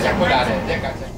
10.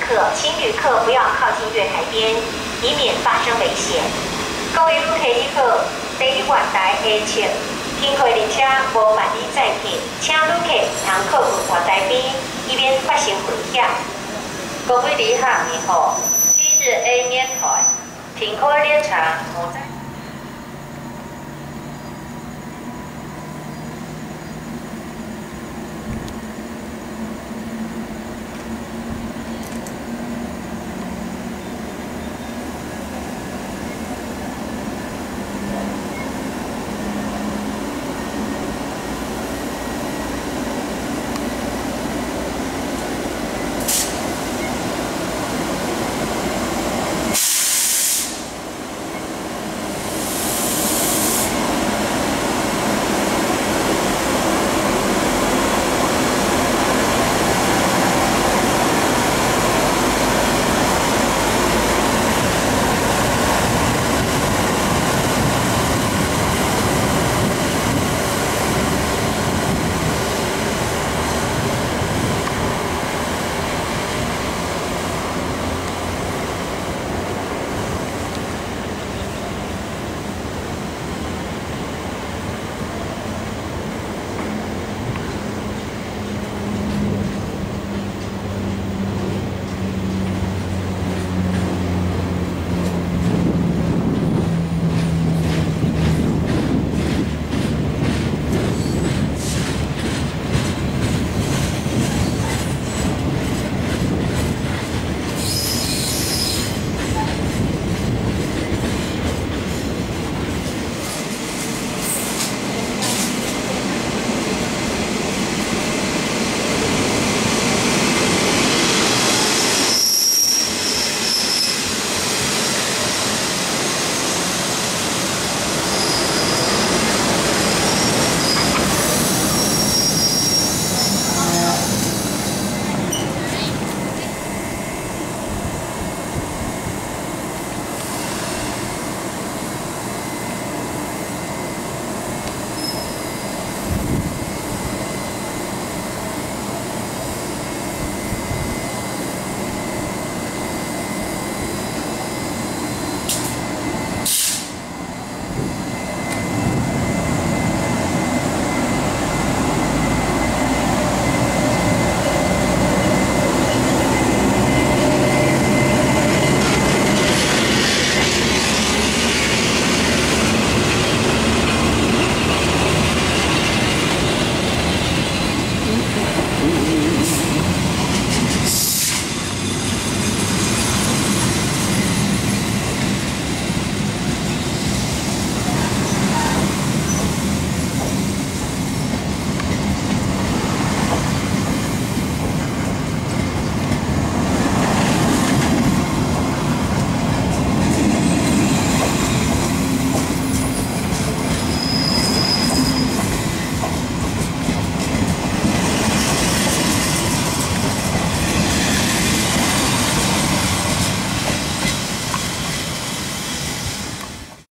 客，请旅客不要靠近月台边，以免发生危险。各位旅客你好，第一月台下车，天客列车无办理载客，请旅客通靠近月台边，以免发生危险。各位旅客你好，今日 A 面台，天客列车无载。